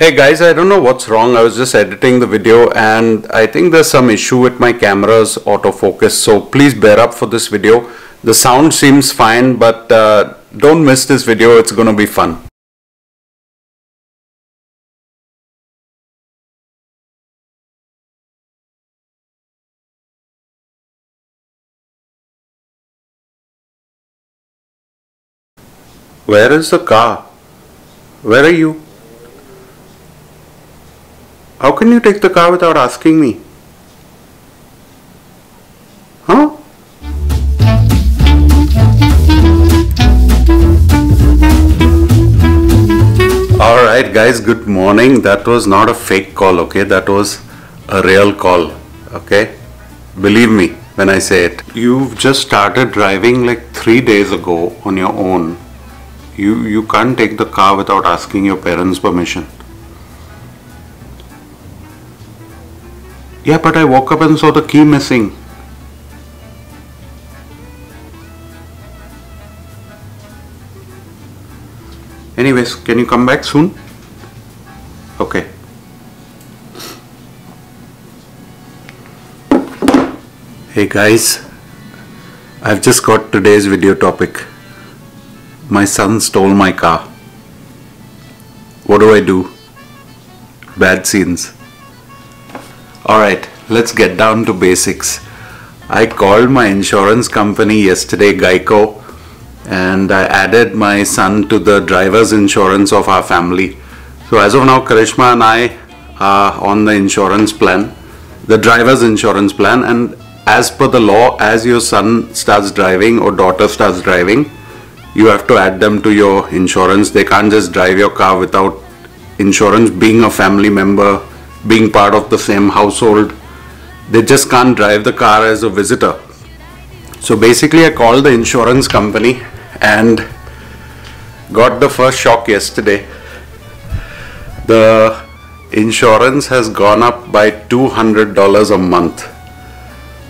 Hey guys, I don't know what's wrong. I was just editing the video and I think there's some issue with my camera's autofocus. So please bear up for this video. The sound seems fine, but uh, don't miss this video. It's going to be fun. Where is the car? Where are you? How can you take the car without asking me? Huh? Alright guys, good morning. That was not a fake call, okay? That was a real call, okay? Believe me when I say it. You've just started driving like three days ago on your own. You, you can't take the car without asking your parents' permission. Yeah, but I woke up and saw the key missing. Anyways, can you come back soon? Okay. Hey guys, I've just got today's video topic. My son stole my car. What do I do? Bad scenes. Alright, let's get down to basics. I called my insurance company yesterday, Geico, and I added my son to the driver's insurance of our family. So as of now, Karishma and I are on the insurance plan, the driver's insurance plan, and as per the law, as your son starts driving or daughter starts driving, you have to add them to your insurance. They can't just drive your car without insurance being a family member being part of the same household. They just can't drive the car as a visitor. So basically, I called the insurance company and got the first shock yesterday. The insurance has gone up by $200 a month.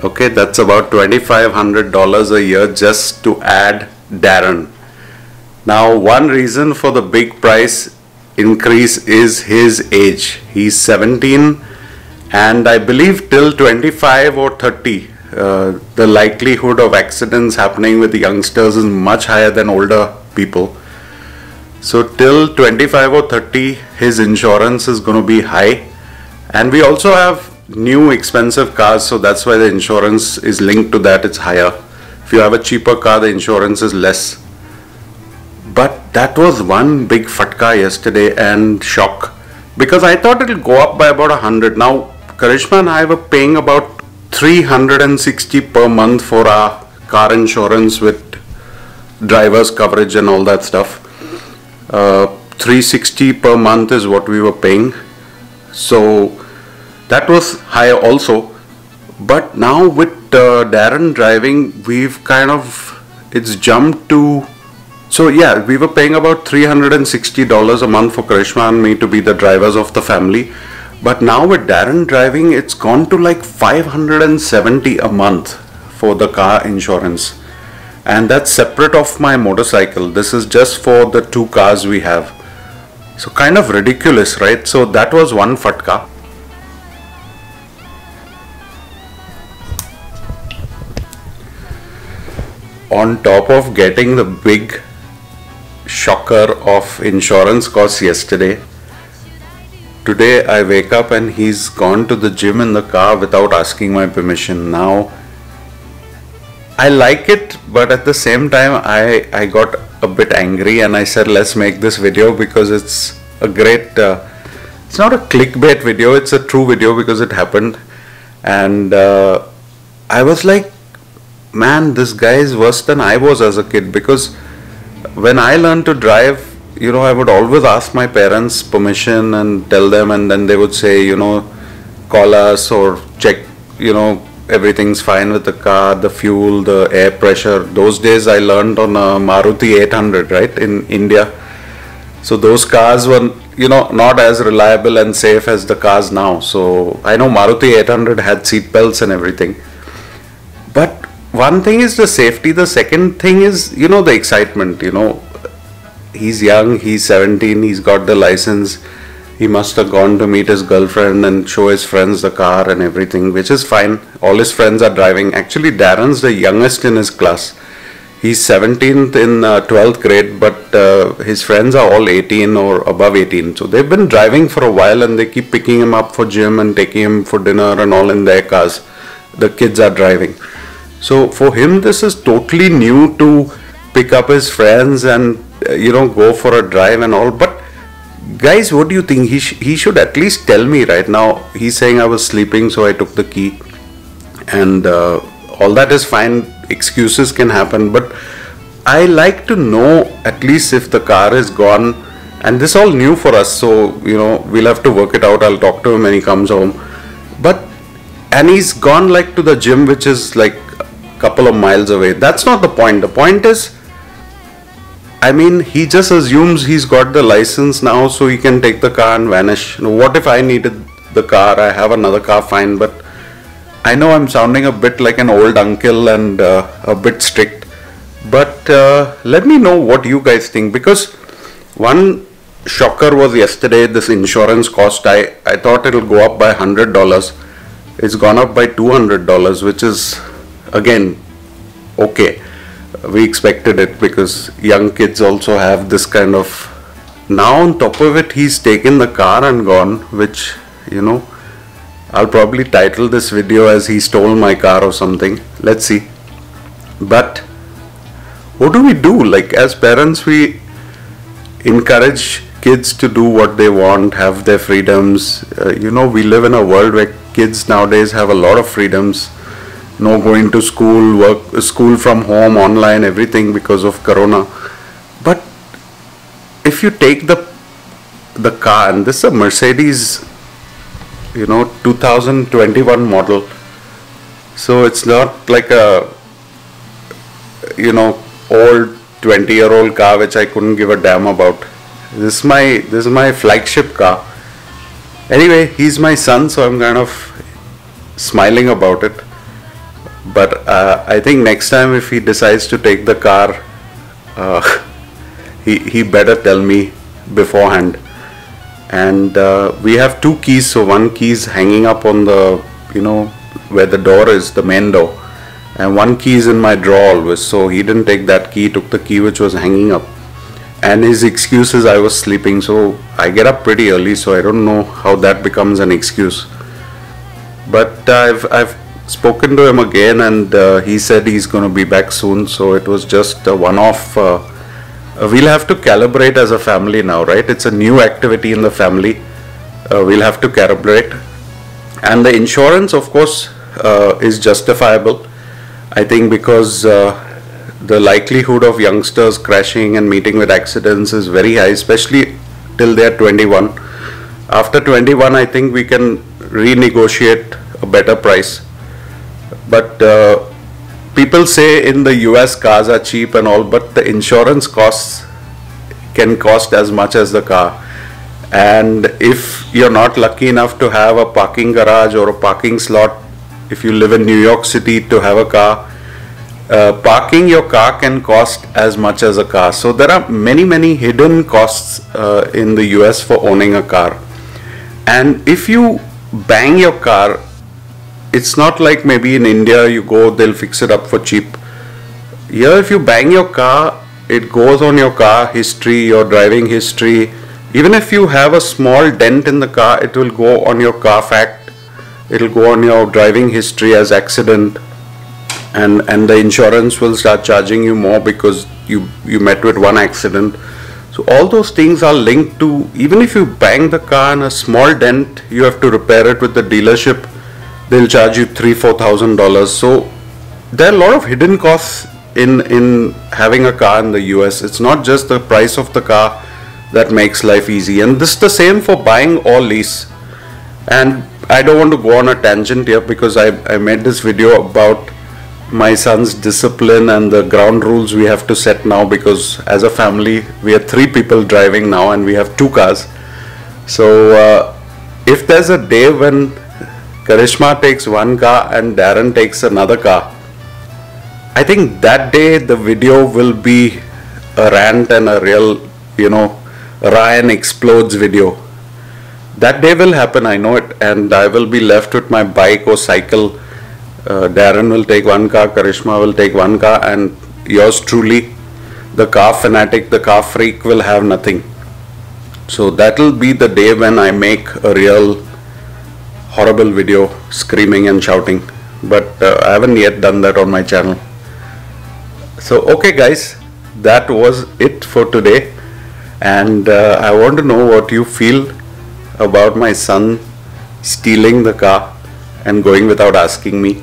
Okay, that's about $2,500 a year just to add Darren. Now, one reason for the big price increase is his age. He's 17 and I believe till 25 or 30 uh, the likelihood of accidents happening with youngsters is much higher than older people. So till 25 or 30 his insurance is going to be high and we also have new expensive cars so that's why the insurance is linked to that it's higher. If you have a cheaper car the insurance is less but that was one big fatka yesterday and shock because I thought it'll go up by about a hundred. Now Karishma and I were paying about 360 per month for our car insurance with driver's coverage and all that stuff. Uh, 360 per month is what we were paying. So that was higher also. But now with uh, Darren driving, we've kind of, it's jumped to so yeah, we were paying about $360 a month for Karishma and me to be the drivers of the family. But now with Darren driving, it's gone to like 570 a month for the car insurance. And that's separate of my motorcycle. This is just for the two cars we have. So kind of ridiculous, right? So that was one fatka. On top of getting the big shocker of insurance costs yesterday. Today I wake up and he's gone to the gym in the car without asking my permission. Now I like it, but at the same time I, I got a bit angry and I said let's make this video because it's a great, uh, it's not a clickbait video, it's a true video because it happened. And uh, I was like, man, this guy is worse than I was as a kid because when I learned to drive, you know, I would always ask my parents permission and tell them, and then they would say, you know, call us or check, you know, everything's fine with the car, the fuel, the air pressure. Those days I learned on a Maruti 800, right, in India. So those cars were, you know, not as reliable and safe as the cars now. So I know Maruti 800 had seat belts and everything. One thing is the safety the second thing is you know the excitement you know he's young he's 17 he's got the license he must have gone to meet his girlfriend and show his friends the car and everything, which is fine. All his friends are driving. Actually, Darren's the youngest in his class. He's 17th in uh, 12th grade, but uh, his friends are all 18 or above 18. So they've been driving for a while and they keep picking him up for gym and taking him for dinner and all in their cars. The kids are driving. So for him, this is totally new to pick up his friends and, uh, you know, go for a drive and all. But guys what do you think? He, sh- he should at least tell me right now. He's saying i was sleeping so i took the key. And uh, all that is fine. Excuses can happen. But i like to know at least if the car is gone. And this all new for us. So you know we'll have to work it out. I'll talk to him when he comes home. But and he's gone like to the gym which is like couple of miles away that's not the point the point is I mean, he just assumes he's got the license now, so he can take the car and vanish. You know, what if I needed the car? I have another car, fine. But I know I'm sounding a bit like an old uncle and uh, a bit strict. But uh, let me know what you guys think because one shocker was yesterday this insurance cost. I, I thought it'll go up by $100. It's gone up by $200, which is again okay we expected it because young kids also have this kind of now on top of it he's taken the car and gone which you know I'll probably title this video as he stole my car or something. Let's see. But what do we do? Like as parents we encourage kids to do what they want have their freedoms. Uh, you know we live in a world where kids nowadays have a lot of freedoms no going to school, work, school from home, online, everything because of Corona. But if you take the the car, and this is a Mercedes, you know, 2021 model, so it's not like a you know old 20 year old car which I couldn't give a damn about. This is my this is my flagship car. Anyway, he's my son, so I'm kind of smiling about it but uh, I think next time if he decides to take the car, uh, he he better tell me beforehand. And uh, we have two keys, so one key is hanging up on the you know where the door is, the main door, and one key is in my drawer always. So he didn't take that key; took the key which was hanging up. And his excuse is I was sleeping, so I get up pretty early, so I don't know how that becomes an excuse. But I've I've spoken to him again and uh, he said he's going to be back soon. So it was just a one-off uh, we'll have to calibrate as a family now right? It's a new activity in the family. Uh, we'll have to calibrate. And the insurance of course uh, is justifiable. I think because uh, the likelihood of youngsters crashing and meeting with accidents is very high especially till they're 21 after 21 i think we can renegotiate a better price but uh, people say in the US cars are cheap and all, but the insurance costs can cost as much as the car. And if you're not lucky enough to have a parking garage or a parking slot, if you live in New York City to have a car, uh, parking your car can cost as much as a car. So there are many, many hidden costs uh, in the US for owning a car. And if you bang your car it's not like maybe in India you go, they'll fix it up for cheap. Here, if you bang your car, it goes on your car history, your driving history. Even if you have a small dent in the car, it will go on your Carfax. It'll go on your driving history as accident, and and the insurance will start charging you more because you you met with one accident. So all those things are linked to. Even if you bang the car and a small dent, you have to repair it with the dealership they'll charge you three four thousand dollars. So there are a lot of hidden costs in in having a car in the US it's not just the price of the car that makes life easy. And this is the same for buying or lease. And I don't want to go on a tangent here because I, I made this video about my son's discipline and the ground rules we have to set now because as a family we are three people driving now and we have two cars. So uh, if there's a day when Karishma takes one car and Darren takes another car. I think that day the video will be a rant and a real, you know, Ryan explodes video. that day will happen, I know it, and I will be left with my bike or cycle. Uh, Darren will take one car, Karishma will take one car, and yours truly, the car fanatic, the car freak, will have nothing. So that will be the day when I make a real horrible video screaming and shouting. But uh, I haven't yet done that on my channel. So, okay, guys, that was it for today. And uh, I want to know what you feel about my son stealing the car and going without asking me.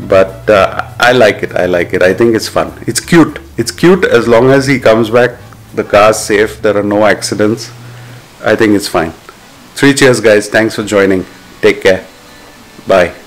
But uh, I like it. I like it. I think it's fun. It's cute. It's cute as long as he comes back. The car's safe. There are no accidents. I think it's fine. Three cheers, guys. Thanks for joining. Take care. Bye.